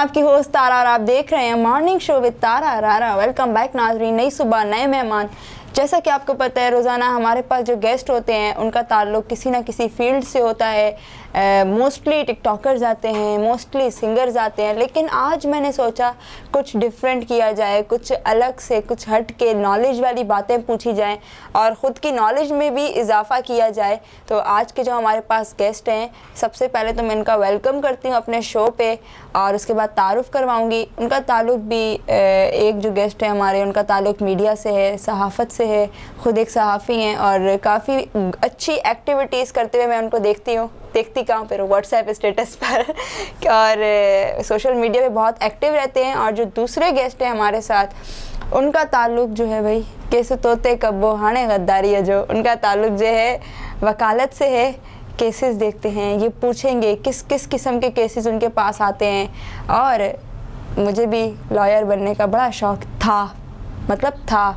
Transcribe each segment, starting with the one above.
आपकी होस्ट तारा और आप देख रहे हैं मॉर्निंग शो विद तारा रारा। वेलकम बैक नाजरी नई सुबह, नए मेहमान। जैसा कि आपको पता है, रोज़ाना हमारे पास जो गेस्ट होते हैं, उनका ताल्लुक किसी ना किसी फ़ील्ड से होता है। मोस्टली टिकटॉकर्स आते हैं मोस्टली सिंगर्स आते हैं, लेकिन आज मैंने सोचा कुछ डिफरेंट किया जाए, कुछ अलग से, कुछ हट के नॉलेज वाली बातें पूछी जाएँ और ख़ुद की नॉलेज में भी इजाफा किया जाए। तो आज के जो हमारे पास गेस्ट हैं, सबसे पहले तो मैं इनका वेलकम करती हूँ अपने शो पे और उसके बाद तारुफ़ करवाऊँगी। उनका ताल्लुक भी एक जो गेस्ट है हमारे, उनका ताल्लुक मीडिया से है, सहाफ़त से है, ख़ुद एक सहाफ़ी हैं और काफ़ी अच्छी एक्टिविटीज़ करते हुए मैं उनको देखती हूँ। देखती कहाँ पर व्हाट्सएप स्टेटस पर और सोशल मीडिया पे बहुत एक्टिव रहते हैं और जो दूसरे गेस्ट हैं हमारे साथ, उनका ताल्लुक जो है भाई, कैसे तोते कब्बो हाने गद्दारी है जो, उनका ताल्लुक जो है, वकालत से है केसेस देखते हैं, ये पूछेंगे किस किस किस्म के केसेस उनके पास आते हैं और मुझे भी लॉयर बनने का बड़ा शौक़ था मतलब था।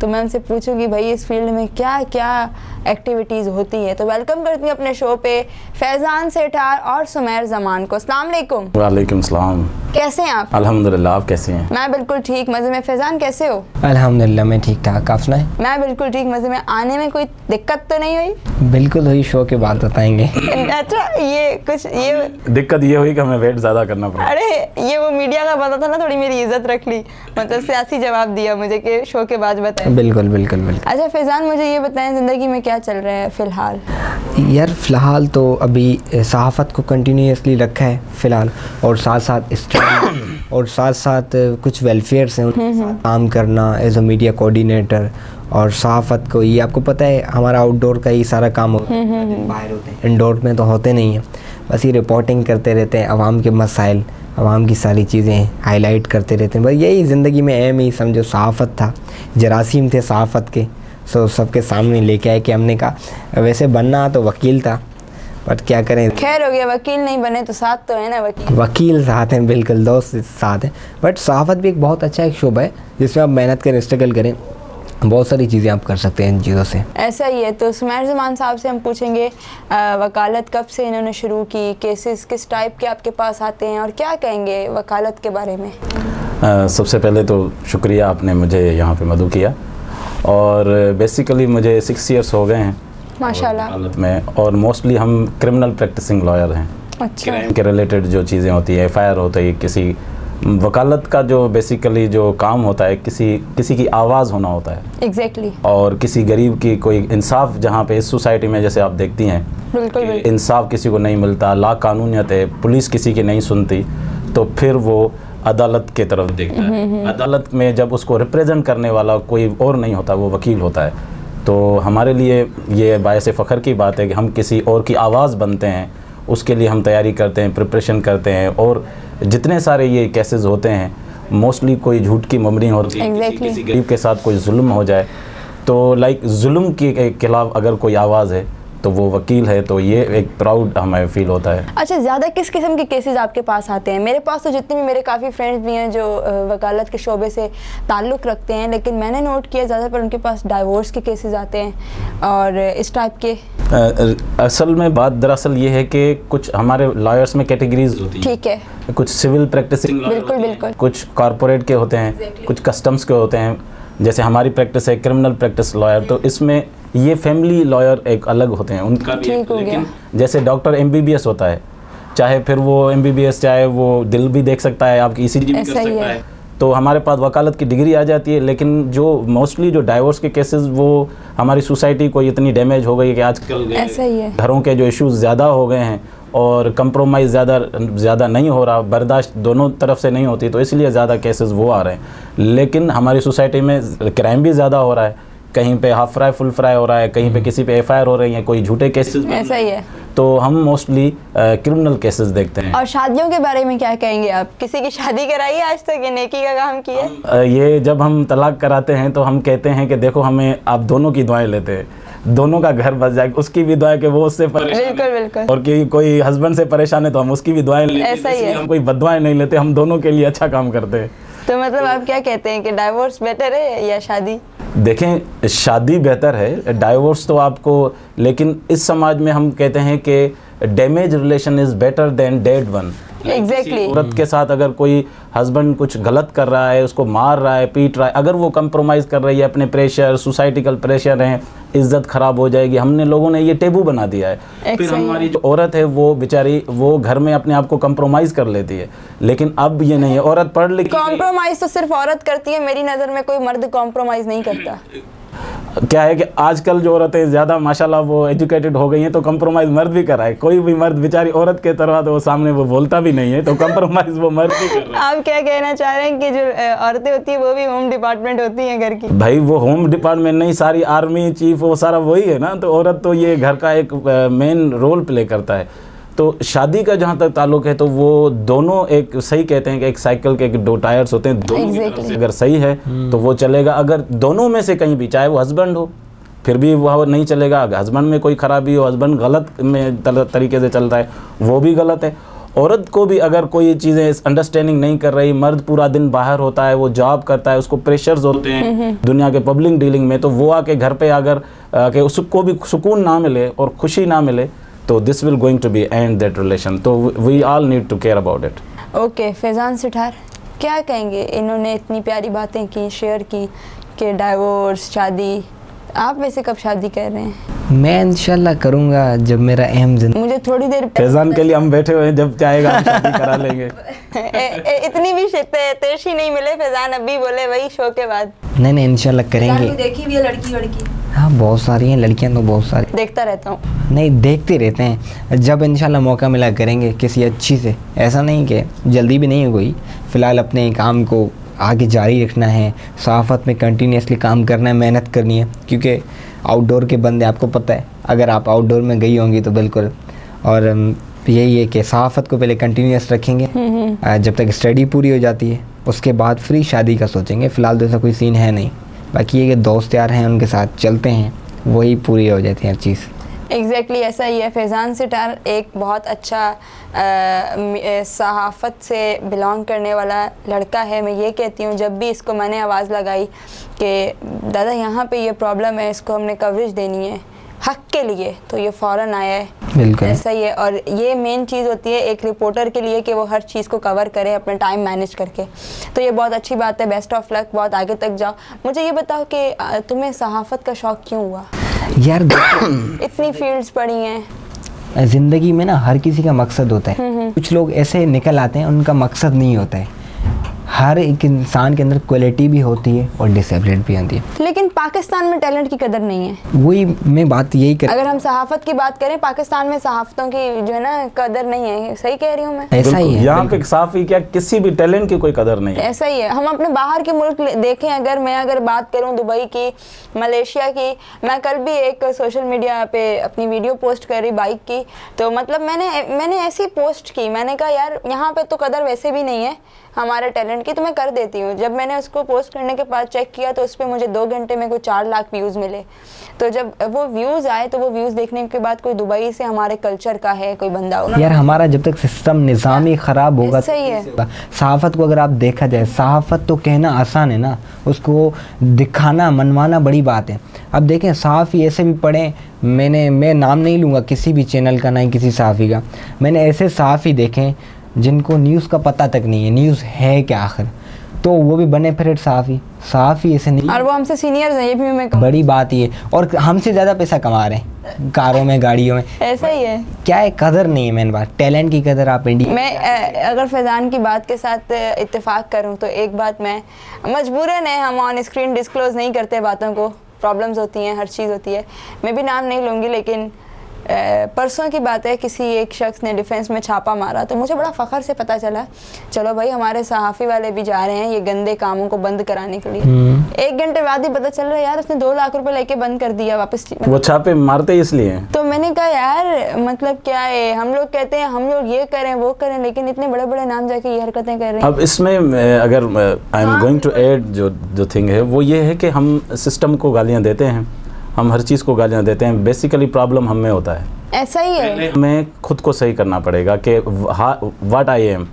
तो मैं उनसे पूछूँगी, भाई, इस फ़ील्ड में क्या क्या एक्टिविटीज़ होती है? तो वेलकम करती हूँ अपने शो पे, फैज़ान सेठार और सुमेर जमान को। अस्सलाम वालेकुम सलाम। कैसे हैं आप? अल्हम्दुलिल्लाह आप कैसे हैं? मैं बिल्कुल ठीक। मज़े में फैज़ान कैसे हो? अल्हम्दुलिल्लाह मैं ठीक ठाक। आप सुनाए? मैं बिल्कुल ठीक। मज़े में आने में कोई दिक्कत तो नहीं हुई? बिल्कुल हुई शो के बाद बताएँगे। अच्छा ये कुछ ये दिक्कत ये हुई कि हमें वेट ज़्यादा करना पड़ा। अरे ये वो मीडिया का पता था ना थोड़ी मेरी इज़्ज़त रख ली। मतलब सियासी जवाब दिया मुझे कि शो के बाद बताएँ। बिल्कुल बिल्कुल बिल्कुल। अच्छा फैज़ान मुझे ये बताएँ ज़िंदगी में क्या चल रहा है फ़िलहाल? यार फ़िलहाल तो अभी सहाफ़त को कंटिन्यूसली रखा है फ़िलहाल। और साथ साथ और साथ साथ कुछ वेलफेयर्स हैं काम करना एज अ मीडिया कोऑर्डिनेटर और सहाफ़त को ये आपको पता है हमारा आउटडोर का ही सारा काम होता है। बाहर होते हैं। इंडोर में तो होते नहीं हैं। बस ये रिपोर्टिंग करते रहते हैं आवाम के मसाइल आवाम की सारी चीज़ें हाईलाइट करते रहते हैं। बस यही ज़िंदगी में अहम ही समझो सहाफ़त था। जरासीम थे सहाफ़त के। सो सबके सामने लेके आए कि हमने कहा वैसे बनना तो वकील था। बट क्या करें? खैर हो गया वकील नहीं बने तो साथ तो है ना वकील। वकील साथ हैं बिल्कुल दोस्त साथ हैं। बट सहाफ़त भी एक बहुत अच्छा एक शोबा है जिसमें आप मेहनत करें स्ट्रगल करें बहुत सारी चीज़ें आप कर सकते हैं इन चीज़ों से। ऐसा ही है तो सुमैर जमान साहब से हम पूछेंगे आ, वकालत कब से इन्होंने शुरू की? केसेस किस टाइप के आपके पास आते हैं और क्या कहेंगे वकालत के बारे में? आ, सबसे पहले तो शुक्रिया आपने मुझे यहाँ पे मदू किया। और बेसिकली मुझे सिक्स इयर्स हो गए हैं। माशाल्लाह। में और मोस्टली हम क्रिमिनल प्रैक्टिसिंग लॉयर हैं। अच्छा। क्राइम के रिलेटेड जो चीज़ें होती है एफ़ आई होती है किसी वकालत का जो बेसिकली जो काम होता है किसी किसी की आवाज़ होना होता है। Exactly exactly. और किसी गरीब की कोई इंसाफ जहाँ पे इस सोसाइटी में जैसे आप देखती हैं बिल्कुल इंसाफ किसी को नहीं मिलता ला कानूनियत है पुलिस किसी की नहीं सुनती तो फिर वो अदालत के तरफ़ देखता है। अदालत में जब उसको रिप्रेजेंट करने वाला कोई और नहीं होता वो वकील होता है। तो हमारे लिए ये बायस फ़ख्र की बात है कि हम किसी और की आवाज़ बनते हैं उसके लिए हम तैयारी करते हैं प्रिपरेशन करते हैं और जितने सारे ये केसेस होते हैं मोस्टली कोई झूठ की ममरी होती है exactly. किसी गरीब के साथ कोई जुल्म हो जाए तो लाइक जुल्म के खिलाफ अगर कोई आवाज़ है तो वो वकील है तो ये एक प्राउड हमें फील होता है। अच्छा ज़्यादा किस किस्म के केसेस आपके पास आते हैं? मेरे पास तो जितने भी मेरे काफ़ी फ्रेंड्स भी हैं जो वकालत के शोबे से ताल्लुक़ रखते हैं लेकिन मैंने नोट किया ज़्यादातर उनके पास डाइवोर्स के केसेस आते हैं और इस टाइप के। आ, असल में बात दरअसल ये है कि कुछ हमारे लॉयर्स में कैटेगरीज होती है। ठीक है। कुछ सिविल प्रैक्टिस बिल्कुल बिल्कुल। कुछ कॉरपोरेट के होते हैं कुछ कस्टम्स के होते हैं। जैसे हमारी प्रैक्टिस है क्रिमिनल प्रैक्टिस लॉयर तो इसमें ये फैमिली लॉयर एक अलग होते हैं उनका भी एक, लेकिन जैसे डॉक्टर एमबीबीएस होता है चाहे फिर वो एमबीबीएस चाहे वो दिल भी देख सकता है आपकी ई भी कर सकता है, है। तो हमारे पास वकालत की डिग्री आ जाती है लेकिन जो मोस्टली जो डाइवोर्स के केसेस वो हमारी सोसाइटी को इतनी डैमेज हो गई कि आजकल घरों के जो इश्यूज़ ज़्यादा हो गए हैं और कंप्रोमाइज़ ज़्यादा ज़्यादा नहीं हो रहा बर्दाश्त दोनों तरफ़ से नहीं होती तो इसलिए ज़्यादा केसेस वो आ रहे हैं। लेकिन हमारी सोसाइटी में क्राइम भी ज़्यादा हो रहा है कहीं पे हाफ़ फ्राई फुल फ्राई हो रहा है कहीं पे किसी पे एफआईआर हो रही है कोई झूठे केसेस ऐसा ही है। तो हम मोस्टली क्रिमिनल केसेस देखते हैं। और शादियों के बारे में क्या कहेंगे आप? किसी की शादी कराई है आज तक ये नेकी का काम किया? ये जब हम तलाक कराते हैं तो हम कहते हैं कि देखो हमें आप दोनों की दुआएँ लेते हैं। दोनों का घर बस जाए उसकी भी दुआ कि वो उससे बिल्कुल बिल्कुल। और कि कोई हस्बैंड से परेशान है तो हम उसकी भी दुआएँ लेते ऐसा ही है। हम कोई बदवाएँ नहीं लेते हम दोनों के लिए अच्छा काम करते हैं। तो मतलब आप क्या कहते हैं कि डाइवोर्स बेटर है या शादी? देखें, शादी बेहतर है डाइवोर्स तो आपको, लेकिन इस समाज में हम कहते हैं कि damage relation is better than dead one exactly औरत के साथ अगर कोई हस्बैंड कुछ गलत कर रहा है उसको मार रहा है पीट रहा है अगर वो कंप्रोमाइज़ कर रही है अपने प्रेशर सोसाइटिकल प्रेशर है इज़्ज़त खराब हो जाएगी। हमने लोगों ने ये टेबू बना दिया है। फिर हमारी जो औरत है वो बेचारी वो घर में अपने आप को कंप्रोमाइज़ कर लेती है। लेकिन अब ये नहीं है। औरत पढ़ लिखी कॉम्प्रोमाइज तो सिर्फ़ औरत करती है मेरी नज़र में कोई मर्द कॉम्प्रोमाइज नहीं करता। क्या है कि आजकल जो औरतें ज़्यादा माशाल्लाह वो एजुकेटेड हो गई हैं तो कंप्रोमाइज़ मर्द भी कर रहा है कोई भी मर्द बेचारी औरत के तरह तो वो सामने वो बोलता भी नहीं है तो कंप्रोमाइज़ वो मर्द भी कर रहा है। आप क्या कहना चाह रहे हैं कि जो औरतें होती है वो भी होम डिपार्टमेंट होती हैं घर की? भाई वो होम डिपार्टमेंट नहीं सारी आर्मी चीफ वो सारा वही है ना तो औरत तो ये घर का एक मेन रोल प्ले करता है। तो शादी का जहाँ तक ताल्लुक है तो वो दोनों एक सही कहते हैं कि एक साइकिल के एक दो टायर्स होते हैं दोनों Exactly. अगर सही है तो वो चलेगा। अगर दोनों में से कहीं भी चाहे वो हस्बैंड हो फिर भी वह नहीं चलेगा। अगर हस्बैंड में कोई खराबी हो हस्बैंड गलत में तरीके से चल रहा है वो भी गलत है। औरत को भी अगर कोई चीज़ें अंडरस्टैंडिंग नहीं कर रही मर्द पूरा दिन बाहर होता है वो जॉब करता है उसको प्रेशर्स होते हैं दुनिया के पब्लिक डीलिंग में तो वो आके घर पे अगर आके उसको भी सुकून ना मिले और खुशी ना मिले तो this will going to be and that relation तो we all need to care about it okay Faizan Sithar क्या कहेंगे? इन्होंने इतनी प्यारी बातें की शेयर की कि डाइवोर्स शादी। आप वैसे कब शादी कर रहे हैं? मैं इंशाल्लाह करूँगा जब मेरा अहम ज़िंदगी मुझे थोड़ी देर फैजान के लिए हम बैठे हुए हैं जब चाहेगा हम शादी करा लेंगे। ए, ए, इतनी भी तेरशी नहीं मिले फैज़ान अभी बोले वही शो के बाद। नहीं नहीं इंशाल्लाह करेंगे। देखी भी है लड़की लड़की। हाँ बहुत सारी हैं लड़कियाँ तो बहुत सारी। देखता रहता हूँ। नहीं देखते रहते हैं। जब इंशाल्लाह मौका मिला करेंगे किसी अच्छी से। ऐसा नहीं कि जल्दी भी नहीं है कोई फ़िलहाल अपने काम को आगे जारी रखना है। सहाफ़त में कंटिन्यूसली काम करना है मेहनत करनी है। क्योंकि आउटडोर के बंदे आपको पता है अगर आप आउटडोर में गई होंगी तो बिल्कुल। और यही है कि सहाफ़त को पहले कंटिन्यूस रखेंगे। जब तक स्टडी पूरी हो जाती है उसके बाद फ्री शादी का सोचेंगे। फ़िलहाल तो ऐसा कोई सीन है नहीं। बाकी ये दोस्त यार हैं, उनके साथ चलते हैं, वही पूरी हो जाती है हर चीज़। एग्जैक्टली exactly, ऐसा ही है। फैज़ान सिटार एक बहुत अच्छा सहाफ़त से बिलोंग करने वाला लड़का है। मैं ये कहती हूँ, जब भी इसको मैंने आवाज़ लगाई कि, दादा, यहाँ पे ये प्रॉब्लम है, इसको हमने कवरेज देनी है। हक के लिए तो ये फ़ौर आया है। बिल्कुल। ऐसा ही है और ये मेन चीज़ होती है एक रिपोर्टर के लिए कि वो हर चीज़ को कवर करे अपना टाइम मैनेज करके। तो ये बहुत अच्छी बात है बेस्ट ऑफ़ लक बहुत आगे तक जाओ। मुझे ये बताओ कि तुम्हें सहाफ़त का शौक़ क्यों हुआ? यार इतनी फील्ड्स पड़ी हैं। ज़िंदगी में ना हर किसी का मकसद होता है। कुछ लोग ऐसे निकल आते हैं उनका मकसद नहीं होता है। हर एक इंसान के अंदर क्वालिटी भी होती है और डिसेबिलिटी भी होती है। लेकिन पाकिस्तान में टैलेंट की कदर नहीं है। वही मैं बात यही कर अगर हम सहाफ़त की बात करें पाकिस्तान में सहाफ़तों की जो है ना कदर नहीं है। सही कह रही हूँ मैं? ऐसा ही है यहाँ पे साफ़ ही क्या किसी भी टैलेंट की कोई कदर नहीं है। ऐसा ही है। हम अपने बाहर के मुल्क देखें अगर मैं अगर बात करूँ दुबई की मलेशिया की मैं कल भी एक सोशल मीडिया पे अपनी वीडियो पोस्ट कर रही बाइक की। तो मतलब मैंने मैंने ऐसी पोस्ट की। मैंने कहा यार यहाँ पे तो कदर वैसे भी नहीं है। हमारे टैलेंट की तो मैं कर देती हूँ। जब मैंने उसको पोस्ट करने के बाद चेक किया तो उस पर मुझे दो घंटे में कोई चार लाख व्यूज़ मिले। तो जब वो व्यूज़ आए तो वो व्यूज़ देखने के बाद कोई दुबई से हमारे कल्चर का है कोई बंदा यार हमारा जब तक सिस्टम निज़ाम ही ख़राब होगा सही है। सहाफ़त को अगर आप देखा जाए सहाफ़त तो कहना आसान है ना। उसको दिखाना मनवाना बड़ी बात है। अब देखें सहाफ़ी ऐसे भी पढ़े मैंने मैं नाम नहीं लूँगा किसी भी चैनल का ना ही किसी सहाफ़ी का। मैंने ऐसे सहाफ़ी देखे जिनको न्यूज़ का पता तक नहीं है न्यूज़ है क्या आखिर? तो वो भी बने फिर सहाफ़ी सहाफ़ी ऐसे नहीं। और वो हमसे सीनियर्स हैं ये भी मैं बड़ी बात ये। और हमसे ज़्यादा पैसा कमा रहे हैं कारों में गाड़ियों में। ऐसा ही है। क्या है कदर नहीं है मैंने बात टैलेंट की कदर आप इंडिया मैं अगर फैज़ान की बात के साथ इतफाक़ करूँ तो एक बात मैं मजबूरन है हम ऑन स्क्रीन डिस्क्लोज नहीं करते बातों को। प्रॉब्लम्स होती हैं हर चीज़ होती है। मैं भी नाम नहीं लूँगी लेकिन परसों की बात है किसी एक शख्स ने डिफेंस में छापा मारा तो मुझे बड़ा फ़ख्र से पता चला चलो भाई हमारे सहाफ़ी वाले भी जा रहे हैं ये गंदे कामों को बंद कराने के लिए। एक घंटे बाद ही पता चल रहा है यार उसने दो लाख रुपए लेके बंद कर दिया वापस वो छापे मारते इसलिए। तो मैंने कहा यार मतलब क्या है? हम लोग कहते हैं हम लोग ये करें वो करें लेकिन इतने बड़े बड़े नाम जाके ये हरकतें कर रहे हैं। अब इसमें अगर I am going to add जो जो थिंग है वो ये है कि हम सिस्टम को गालियाँ देते हैं। हम हर चीज़ को गालियाँ देते हैं। बेसिकली प्रॉब्लम हम में होता है। ऐसा ही है। हमें खुद को सही करना पड़ेगा कि वाट आई एम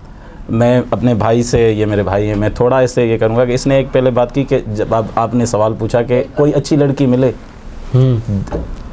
मैं अपने भाई से ये मेरे भाई हैं मैं थोड़ा इससे ये करूँगा कि इसने एक पहले बात की कि जब आप, आपने सवाल पूछा कि कोई अच्छी लड़की मिले।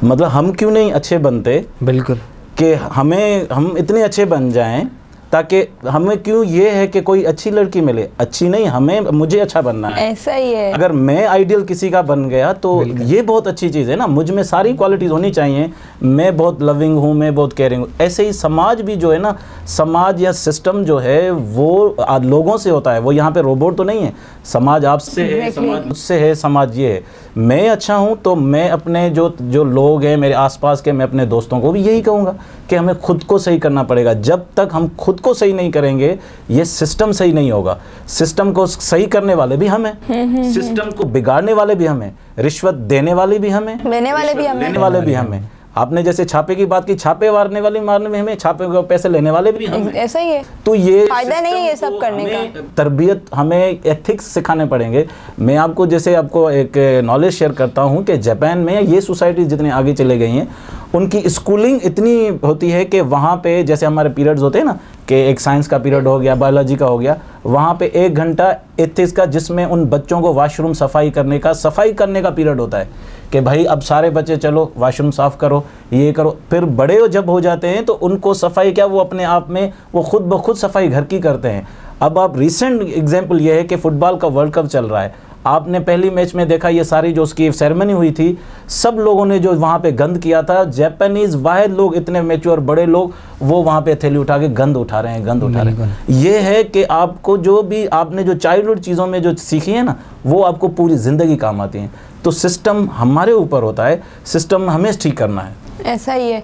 मतलब हम क्यों नहीं अच्छे बनते? बिल्कुल। कि हमें हम इतने अच्छे बन जाएँ ताकि हमें क्यों ये है कि कोई अच्छी लड़की मिले? अच्छी नहीं हमें मुझे अच्छा बनना है। ऐसा ही है। अगर मैं आइडियल किसी का बन गया तो ये बहुत अच्छी चीज़ है ना। मुझमें सारी क्वालिटीज़ होनी चाहिए। मैं बहुत लविंग हूँ मैं बहुत केयरिंग हूँ। ऐसे ही समाज भी जो है ना समाज या सिस्टम जो है वो लोगों से होता है। वो यहाँ पे रोबोट तो नहीं है। समाज आपसे है समाज मुझसे है समाज ये है। मैं अच्छा हूँ तो मैं अपने जो जो लोग हैं मेरे आसपास के मैं अपने दोस्तों को भी यही कहूँगा। कि हमें खुद को सही करना पड़ेगा। जब तक हम खुद को सही नहीं करेंगे ये सिस्टम सही नहीं होगा। सिस्टम को सही करने वाले भी हम हैं सिस्टम को बिगाड़ने वाले भी हम हैं रिश्वत देने वाले भी हम हैं लेने वाले भी हम। लेने वाले भी हम। हैं आपने जैसे छापे की बात की छापे मारने वाले मारने में हमें छापे को पैसे लेने वाले भी हम। ऐसा ही है। तो ये फ़ायदा नहीं है ये सब करने का। तरबियत हमें एथिक्स सिखाने पड़ेंगे। मैं आपको जैसे आपको एक नॉलेज शेयर करता हूँ कि जापान में ये सोसाइटी जितनी आगे चले गई हैं उनकी स्कूलिंग इतनी होती है कि वहाँ पे, जैसे हमारे पीरियड्स होते हैं ना, कि एक साइंस का पीरियड हो गया बायोलॉजी का हो गया, वहाँ पे एक घंटा एथिक्स का जिसमें उन बच्चों को वॉशरूम सफ़ाई करने का, सफ़ाई करने का पीरियड होता है, कि भाई अब सारे बच्चे चलो वॉशरूम साफ़ करो, ये करो। फिर बड़े जब हो जाते हैं तो उनको सफ़ाई क्या, वो अपने आप में, वो खुद ब खुद सफ़ाई घर की करते हैं। अब आप रिसेंट एग्ज़ाम्पल ये है कि फुटबॉल का वर्ल्ड कप चल रहा है। आपने पहली मैच में देखा ये सारी जो उसकी सेरेमनी हुई थी सब लोगों ने जो वहाँ पे गंद किया था जापानीज वाहिद लोग इतने मेच्योर बड़े लोग वो वहाँ पे थैली उठा के गंद उठा रहे हैं गंद उठा रहे हैं। ये है कि आपको जो भी आपने जो चाइल्डहुड चीज़ों में जो सीखी है ना वो आपको पूरी ज़िंदगी काम आती हैं। तो सिस्टम हमारे ऊपर होता है सिस्टम हमें ठीक करना है। ऐसा ही है।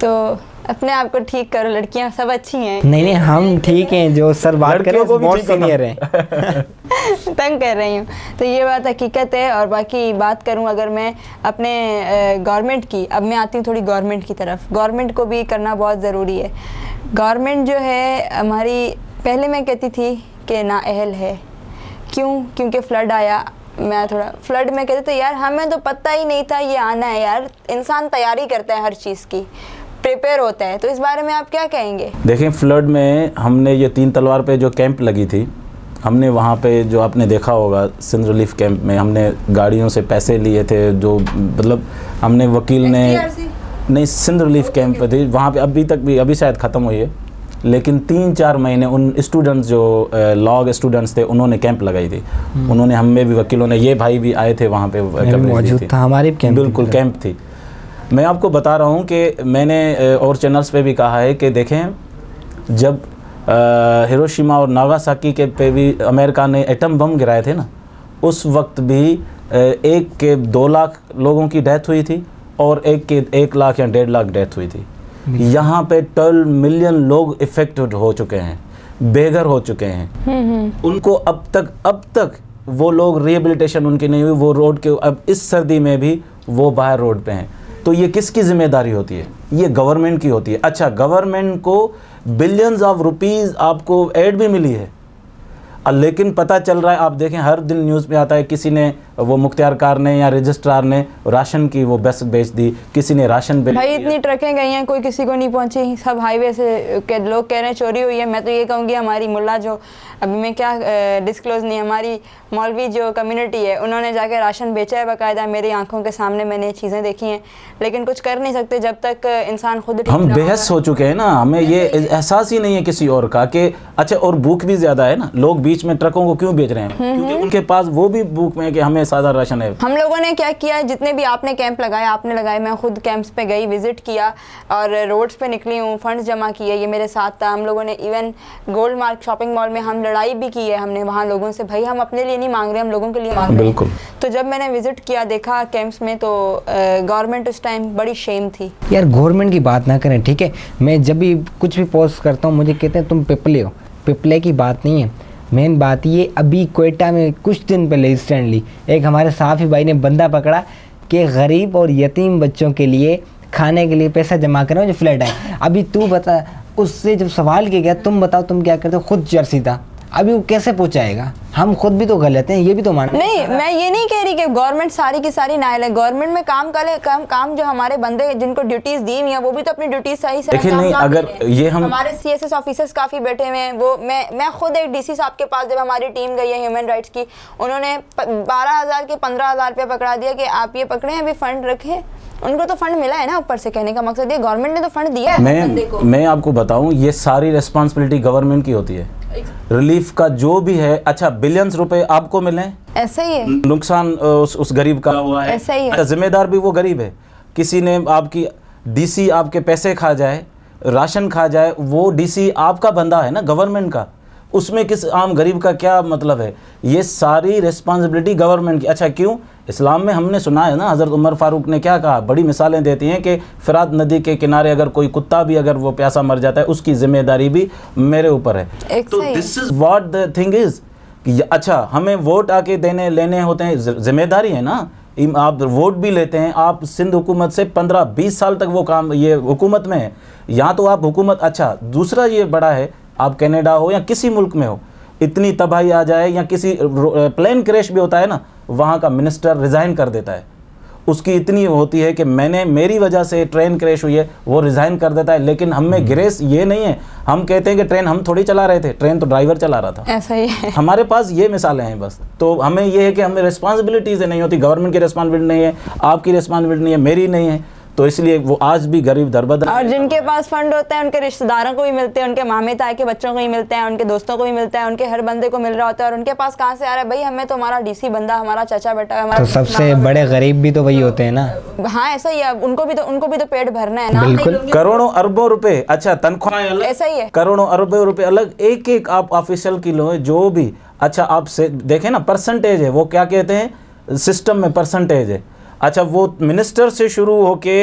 तो अपने आप को ठीक करो लड़कियाँ सब अच्छी हैं। नहीं नहीं हम ठीक हैं जो सर बात करें लड़कियों को बहुत सीनियर हैं। तंग कर रही हूँ। तो ये बात हकीकत है और बाकी बात करूँ अगर मैं अपने गवर्नमेंट की अब मैं आती हूँ थोड़ी गवर्नमेंट की तरफ़। गवर्नमेंट को भी करना बहुत ज़रूरी है। गवर्नमेंट जो है हमारी पहले मैं कहती थी कि ना अहल है। क्यों? क्योंकि फ्लड आया मैं थोड़ा फ्लड में कहते थे यार हमें तो पता ही नहीं था ये आना है यार। इंसान तैयारी करता है हर चीज़ की। प्रिपेयर होता है तो इस बारे में आप क्या कहेंगे? देखें फ्लड में हमने ये तीन तलवार पे जो कैंप लगी थी हमने वहाँ पे जो आपने देखा होगा सिंध रिलीफ कैंप में हमने गाड़ियों से पैसे लिए थे जो मतलब हमने वकील ने? नहीं सिंध रिलीफ कैंप पे थी। वहाँ पे अभी तक भी अभी शायद ख़त्म हुई है लेकिन तीन चार महीने उन स्टूडेंट्स जो लॉग स्टूडेंट्स थे उन्होंने कैंप लगाई थी। उन्होंने हमें भी वकीलों ने ये भाई भी आए थे वहाँ पे मौजूद था। हमारी भी कैंप थी बिल्कुल कैंप थी। मैं आपको बता रहा हूँ कि मैंने और चैनल्स पे भी कहा है कि देखें जब हिरोशिमा और नागासाकी के पे भी अमेरिका ने एटम बम गिराए थे ना उस वक्त भी एक के दो लाख लोगों की डेथ हुई थी और एक के एक लाख या डेढ़ लाख डेथ हुई थी। यहाँ पे ट्वेल्व मिलियन लोग इफेक्टेड हो चुके हैं बेघर हो चुके हैं। उनको अब तक अब तक वो लोग रिहेबिलिटेशन उनकी नहीं हुई वो रोड के अब इस सर्दी में भी वो बाहर रोड पे हैं। तो ये किसकी ज़िम्मेदारी होती है? ये गवर्नमेंट की होती है। अच्छा गवर्नमेंट को बिलियंस ऑफ़ रुपीस आपको एड भी मिली है। लेकिन पता चल रहा है, आप देखें, हर दिन न्यूज़ में आता है, किसी ने वो मुख्तियार कार ने या रजिस्ट्रार ने राशन की वो बस बेच दी किसी ने राशन बेच भाई इतनी ट्रकें गई हैं कोई किसी को नहीं पहुँची। सब हाईवे से के लोग कह रहे हैं चोरी हुई है। मैं तो ये कहूँगी हमारी मुल्ला जो अभी मैं क्या डिस्क्लोज नहीं हमारी मौलवी जो कम्युनिटी है उन्होंने जाके राशन बेचा है बाकायदा। मेरी आँखों के सामने मैंने ये चीज़ें देखी हैं। लेकिन कुछ कर नहीं सकते जब तक इंसान खुद हम बेहस हो चुके हैं ना हमें ये एहसास ही नहीं है किसी और का कि अच्छा और भूख भी ज़्यादा है ना। लोग बीच में ट्रकों को क्यों बेच रहे हैं? क्योंकि उनके पास वो भी भूख में कि हमें सादा राशन है। हम लोगों ने क्या किया? जितने भी आपने कैंप लगाए आपने लगाए मैं खुद कैंप्स पे गई विज़िट किया और रोड्स पे निकली हूँ फंड्स जमा किए ये मेरे साथ था। हम लोगों ने even gold mark shopping mall में हम लड़ाई भी की है हमने वहाँ लोगों से। भाई हम अपने लिए नहीं मांग रहे हम लोगों के लिए मांग रहे बिल्कुल। तो जब मैंने विज़िट किया देखा कैंप्स में तो गवर्नमेंट उस टाइम बड़ी शेम थी। यार गवर्नमेंट की बात ना करें ठीक है? मैं जब भी कुछ भी पोस्ट करता हूँ मुझे कहते हैं तुम पिपले हो। पिपले की बात नहीं है। मेन बात ये, अभी कोयटा में कुछ दिन पहले रिसेंटली एक हमारे साफी भाई ने बंदा पकड़ा कि गरीब और यतीम बच्चों के लिए खाने के लिए पैसा जमा करें जो फ्लैट है। अभी तू बता, उससे जब सवाल किया गया, तुम बताओ तुम क्या करते हो? खुद जर्सी था अभी वो कैसे पहुंचाएगा? हम खुद भी तो गलत हैं ये भी तो मान नहीं मैं ये नहीं कह रही कि गवर्नमेंट सारी की सारी नायल है। गवर्नमेंट में काम करे काम काम जो हमारे बंदे जिनको ड्यूटीज़ दी हुई हैं वो भी तो अपनी ड्यूटीज़ सही से देखिए नहीं, अगर ये हम- हमारे सी एस एस ऑफिसर्स काफ़ी बैठे हुए हैं। वो मैं मैं खुद एक डीसी साहब के पास जब हमारी टीम गई है ह्यूमन राइट्स की उन्होंने बारह हज़ार के पंद्रह हज़ार रुपया पकड़ा दिया कि आप ये पकड़े अभी फंड रखें। उनको तो फंड मिला है ना ऊपर से कहने का मकसद ये गवर्नमेंट ने तो फंड दिया है मैं मैं आपको बताऊँ ये सारी रिस्पांसिबिलिटी गवर्नमेंट की होती है। रिलीफ का जो भी है अच्छा बिलियंस रुपए आपको मिले? ऐसा ही है। नुकसान उस उस गरीब का हुआ है। ऐसा ही है। अच्छा, जिम्मेदार भी वो गरीब है। किसी ने आपकी डीसी आपके पैसे खा जाए राशन खा जाए वो डीसी आपका बंदा है ना गवर्नमेंट का। उसमें किस आम गरीब का क्या मतलब है? ये सारी रिस्पांसिबिलिटी गवर्नमेंट की। अच्छा क्यों? इस्लाम में हमने सुना है ना हज़रत उमर फारूक ने क्या कहा? बड़ी मिसालें देती हैं कि फ़रात नदी के किनारे अगर कोई कुत्ता भी अगर वो प्यासा मर जाता है उसकी ज़िम्मेदारी भी मेरे ऊपर है। तो this is what the thing is कि अच्छा हमें वोट आके देने लेने होते हैं ज़िम्मेदारी है ना? आप वोट भी लेते हैं आप सिंध हुकूमत से 15-20 साल तक वो काम ये हुकूमत में है। यहाँ तो आप हुकूमत अच्छा दूसरा ये बड़ा है आप कनाडा हो या किसी मुल्क में हो इतनी तबाही आ जाए या किसी प्लेन क्रैश भी होता है ना वहाँ का मिनिस्टर रिज़ाइन कर देता है। उसकी इतनी होती है कि मैंने मेरी वजह से ट्रेन क्रैश हुई है वो रिज़ाइन कर देता है लेकिन हम में ग्रेस ये नहीं है। हम कहते हैं कि ट्रेन हम थोड़ी चला रहे थे ट्रेन तो ड्राइवर चला रहा था। ऐसा ही है। हमारे पास ये मिसालें हैं बस। तो हमें ये है कि हमें रिस्पॉन्सिबिलिटीज़ नहीं होती गवर्नमेंट की रिस्पॉन्सिबिलिटी नहीं है आपकी रिस्पॉन्सिबिलिटी नहीं है मेरी नहीं है। तो इसलिए वो आज भी गरीब दरबदर और जिनके पास फंड होते हैं उनके रिश्तेदारों को भी मिलते हैं उनके मामे ताए के बच्चों को भी मिलते हैं उनके दोस्तों को भी मिलता है उनके हर बंदे को मिल रहा होता है। और उनके पास कहाँ से आ रहा है? भाई हमें तो हमारा डीसी बंदा हमारा चाचा बेटा हमारा तो सबसे बड़े गरीब भी तो वही होते हैं ना। हाँ ऐसा ही है। उनको भी तो उनको भी तो पेट भरना है ना। बिल्कुल। करोड़ों अरबों रुपए अच्छा तनख्वाह ऐसा ही है। करोड़ों अरबों रुपए अलग। एक एक आप ऑफिशियल की लो जो भी। अच्छा आप से देखें ना परसेंटेज है। वो क्या कहते हैं? सिस्टम में परसेंटेज है। अच्छा वो मिनिस्टर से शुरू होके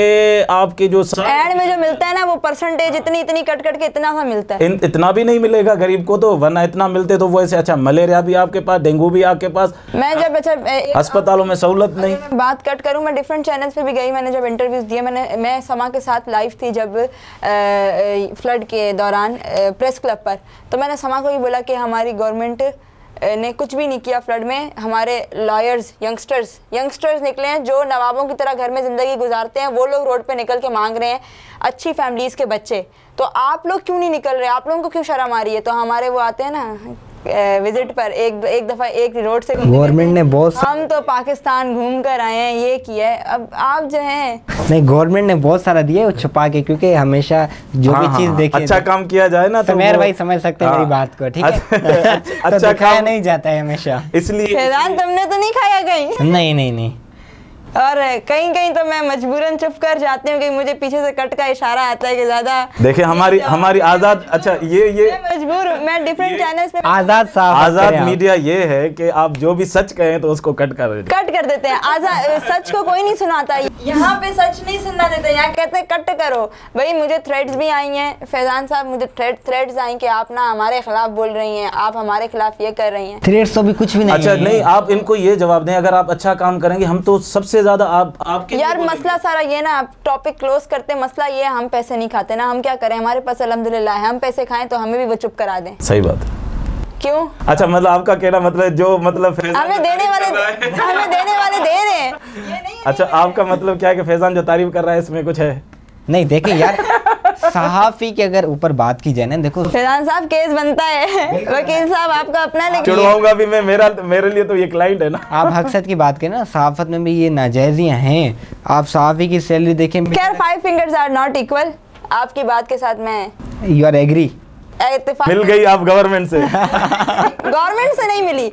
आपके जो एड में जो मिलता है ना वो परसेंटेज इतनी इतनी कट कट के इतना सा मिलता है। इन, इतना भी नहीं मिलेगा गरीब को तो वरना इतना मिलते तो वो ऐसे अच्छा मलेरिया भी आपके पास डेंगू भी आपके पास। मैं जब अच्छा अस्पतालों में सहूलत नहीं। मैं बात कट करूँ मैं डिफरेंट चैनल्स पे भी गई मैंने जब इंटरव्यूज़ दिए मैंने मैं समा के साथ लाइव थी जब फ्लड के दौरान प्रेस क्लब पर। तो मैंने समा को भी बोला कि हमारी गवर्नमेंट ने कुछ भी नहीं किया फ्लड में। हमारे लॉयर्स यंगस्टर्स यंगस्टर्स निकले हैं जो नवाबों की तरह घर में ज़िंदगी गुजारते हैं। वो लोग रोड पे निकल के मांग रहे हैं अच्छी फैमिलीज़ के बच्चे। तो आप लोग क्यों नहीं निकल रहे? आप लोगों को क्यों शर्म आ रही है? तो हमारे वो आते हैं ना विज़िट पर एक एक दफ़ा एक रोड से गवर्नमेंट ने बहुत सा- हम तो पाकिस्तान घूम कर आए हैं ये किया है। अब आप जो हैं नहीं गवर्नमेंट ने बहुत सारा दिया है वो छुपा के क्योंकि हमेशा जो हाँ, भी हाँ, चीज़ देखे देखी अच्छा काम किया जाए ना तो मेहर भाई समझ सकते हैं मेरी हाँ। बात को ठीक है? अच्छा- तो अच्छा दिखाया काम नहीं जाता है हमेशा। इसलिए तुमने तो नहीं खाया कहीं? नहीं नहीं नहीं। और कहीं कहीं तो मैं मजबूरन चुप कर जाती हूँ कि मुझे पीछे से कट का इशारा आता है कि ज़्यादा देखिए हमारी हमारी आज़ाद अच्छा ये ये मजबूर मैं डिफरेंट चैनल्स पे आज़ाद साहब आज़ाद मीडिया ये है कि आप जो भी सच कहें तो उसको कट कर दें कट कर देते हैं। आजा सच को कोई नहीं सुनाता। यहाँ पे सच नहीं सुनना देते। यहाँ कहते हैं कट करो। भाई मुझे थ्रेड्स भी आई हैं। फैजान साहब मुझे थ्रेड थ्रेड्स आई कि आप ना हमारे खिलाफ बोल रही हैं। आप हमारे खिलाफ ये कर रही हैं। थ्रेड्स तो भी कुछ भी नहीं अच्छा नहीं आप इनको ये जवाब दें। अगर आप अच्छा काम करेंगे हम तो सबसे ज़्यादा आप आपके यार मसला सारा ये ना आप टॉपिक क्लोज करते हैं मसला ये है, हम पैसे नहीं खाते ना हम क्या करें? हमारे पास अलहमदुल्ला है हम पैसे खाएँ तो हमें भी वो चुप करा दें। सही बात है। क्यों? अच्छा मतलब आपका कहना मतलब जो मतलब हमें देने वाले। हमें देने वाले दे रहे हैं अच्छा आपका मतलब क्या है कि फैजान जो तारीफ़ कर रहा है इसमें कुछ है? नहीं देखिए यार सहाफी के अगर ऊपर बात की जाए ना देखो। फैजान साहब केस बनता है। वकील साहब आपका अपना लेकिन चिड़वाऊँगा भी मैं मेरा मेरे लिए तो ये क्लाइंट है ना। आप हकसत की बात करें ना सहाफत में भी ये नाजायजियाँ हैं। आप सहाफी की सैलरी देखें खैर five fingers are not equal आपकी बात के साथ मैं यू आर एग्री मिल गई आप गवर्नमेंट से। गवर्नमेंट से नहीं मिली।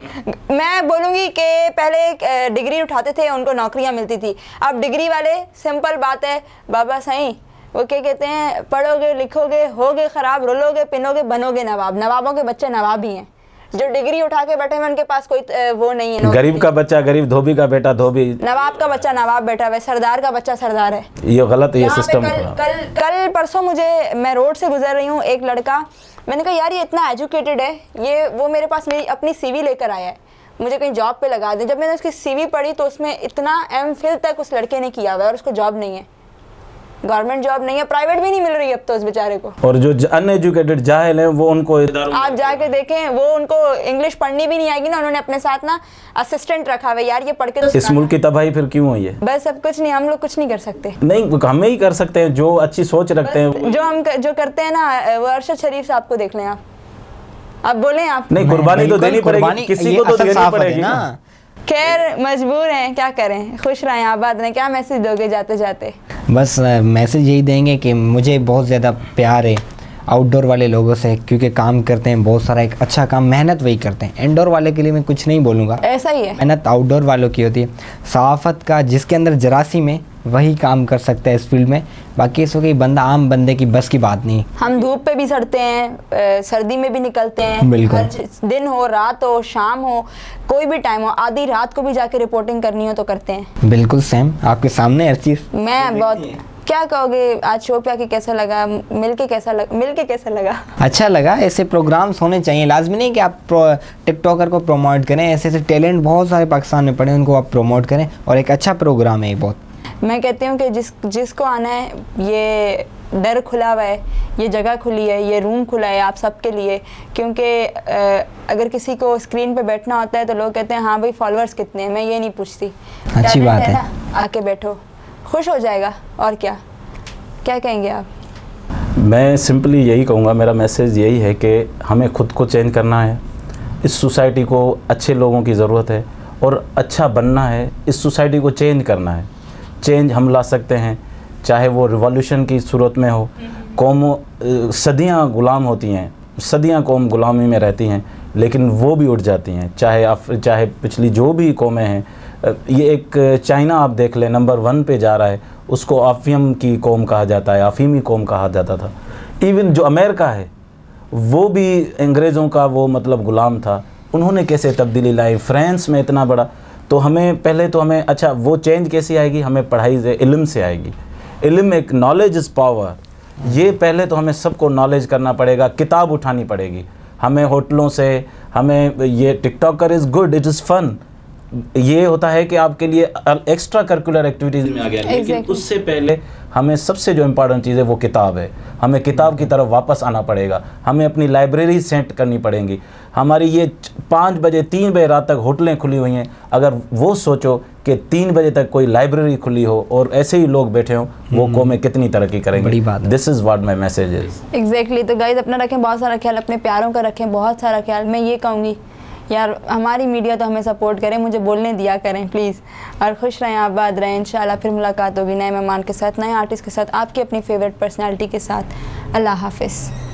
मैं बोलूँगी कि पहले डिग्री उठाते थे उनको नौकरियाँ मिलती थी। अब डिग्री वाले सिंपल बात है बाबा सही वो क्या कहते हैं पढ़ोगे लिखोगे होगे खराब रोलोगे पिनोगे बनोगे नवाब। नवाबों के बच्चे नवाब ही हैं। जो डिग्री उठा के बैठे हुए उनके पास कोई वो नहीं है गरीब का बच्चा गरीब धोबी का बेटा धोबी। नवाब का बच्चा नवाब बैठा हुआ है सरदार का बच्चा सरदार है। ये गलत ये सिस्टम कल कल कल परसों मुझे मैं रोड से गुजर रही हूँ एक लड़का। मैंने कहा यार ये इतना एजुकेटेड है ये वो मेरे पास मेरी अपनी सीवी लेकर आया है। मुझे कहीं जॉब पे लगा दे। जब मैंने उसकी सीवी पढ़ी तो उसमें इतना एम फिल तक उस लड़के ने किया हुआ है और उसको जॉब नहीं है। गवर्नमेंट जॉब नहीं है प्राइवेट भी नहीं मिल रही अब तो उस बेचारे को। और जो अनएजुकेटेड जाहिल हैं वो उनको आप जाके देखें वो उनको इंग्लिश पढ़नी भी नहीं आएगी ना उन्होंने अपने साथ ना असिस्टेंट रखा हुआ है। यार ये पढ़ के तो इस मुल्क की तबाही फिर क्यों हुई है? बस सब कुछ नहीं हम लोग कुछ नहीं कर सकते। नहीं हमें ही कर सकते हैं जो अच्छी सोच रखते हैं जो हम जो करते हैं ना वो अरशद शरीफ साहब को देख लें आप। अब बोले आप। नहीं कुर्बानी तो देनी पड़ेगी किसी को तो देनी पड़ेगी ना। खैर मजबूर हैं क्या करें? खुश रहें आबाद रहें क्या मैसेज दोगे जाते जाते बस मैसेज यही देंगे कि मुझे बहुत ज़्यादा प्यार है आउटडोर वाले लोगों से क्योंकि काम करते हैं बहुत सारा एक अच्छा काम मेहनत वही करते हैं। इंडोर वाले के लिए मैं कुछ नहीं बोलूँगा। ऐसा ही है। मेहनत आउटडोर वालों की होती है। सहाफ़त का जिसके अंदर जरासी में वही काम कर सकता है इस फ़ील्ड में। बाकी इसको कि बंदा आम बंदे की बस की बात नहीं। हम धूप पे भी सड़ते हैं सर्दी में भी निकलते हैं। बिल्कुल। दिन हो रात हो शाम हो कोई भी टाइम हो आधी रात को भी जाके रिपोर्टिंग करनी हो तो करते हैं। बिल्कुल सेम आपके सामने हर चीज़। मैं बहुत क्या कहोगे आज शो पे आके कैसा लगा मिलके कैसा लग मिलके कैसा लगा? अच्छा लगा ऐसे प्रोग्राम्स होने चाहिए। लाजमी नहीं कि आप टिकटॉकर को प्रमोट करें। ऐसे ऐसे टैलेंट बहुत सारे पाकिस्तान में पड़े उनको आप प्रमोट करें। और एक अच्छा प्रोग्राम है ये बहुत। मैं कहती हूँ कि जिस जिसको आना है ये डर खुला हुआ है ये जगह खुली है ये रूम खुला है आप सबके लिए क्योंकि अगर किसी को स्क्रीन पे बैठना होता है तो लोग कहते हैं हाँ भाई फॉलोअर्स कितने हैं? मैं ये नहीं पूछती। अच्छी बात है, है। आके बैठो। खुश हो जाएगा और क्या? क्या कहेंगे आप? मैं सिंपली यही कहूँगा मेरा मैसेज यही है कि हमें खुद को चेंज करना है। इस सोसाइटी को अच्छे लोगों की ज़रूरत है और अच्छा बनना है इस सोसाइटी को चेंज करना है। चेंज हम ला सकते हैं चाहे वो रिवॉल्यूशन की सूरत में हो। कौम सदियाँ गुलाम होती हैं सदियाँ कौम गुलामी में रहती हैं लेकिन वो भी उठ जाती हैं चाहे चाहे पिछली जो भी कौमें हैं। ये एक चाइना आप देख लें नंबर वन पे जा रहा है उसको आफियम की कौम कहा जाता है आफीमी कौम कहा जाता था। इवन जो अमेरिका है वो भी अंग्रेज़ों का वो मतलब ग़ुलाम था। उन्होंने कैसे तब्दीली लाई? फ्रांस में इतना बड़ा तो हमें पहले तो हमें अच्छा वो चेंज कैसी आएगी? हमें पढ़ाई से, इल्म से आएगी। इलम एक नॉलेज इज़ पावर ये पहले तो हमें सबको नॉलेज करना पड़ेगा, किताब उठानी पड़ेगी। हमें होटलों से, हमें ये TikToker is good it is fun ये होता है कि आपके लिए एक्स्ट्रा करिकुलर एक्टिविटीज़ में आ गया। exactly. लेकिन उससे पहले हमें सबसे जो इम्पोर्टेंट चीज़ है वो किताब है। हमें किताब की तरफ़ वापस आना पड़ेगा। हमें अपनी लाइब्रेरी सेट करनी पड़ेंगी। हमारी ये पाँच बजे तीन बजे रात तक होटलें खुली हुई हैं। अगर वो सोचो कि तीन बजे तक कोई लाइब्रेरी खुली हो और ऐसे ही लोग बैठे हों वो हम्म। कौमें कितनी तरक्की करेंगे। बड़ी बात this is what my message is exactly तो गाइज़ अपना रखें बहुत सारा ख्याल। अपने प्यारों का रखें बहुत सारा ख्याल। मैं ये कहूँगी यार, हमारी मीडिया तो हमें सपोर्ट करें, मुझे बोलने दिया करें प्लीज़ और खुश रहें आबाद रहें, इंशाल्लाह फिर मुलाकात होगी नए मेहमान के साथ, नए आर्टिस्ट के साथ, आपकी अपनी फेवरेट पर्सनैलिटी के साथ। अल्लाह हाफिज़।